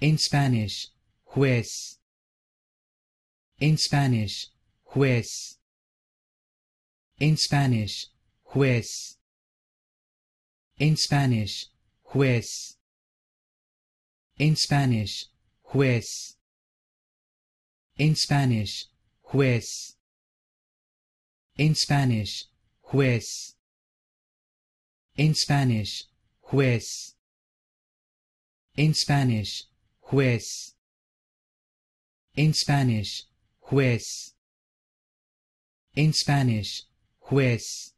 In Spanish, juez. In Spanish, juez. In Spanish, juez. In Spanish, juez. In Spanish, juez. In Spanish, juez. In Spanish, juez. In Spanish, juez. In Spanish, juez. In Spanish, juez. In Spanish, juez.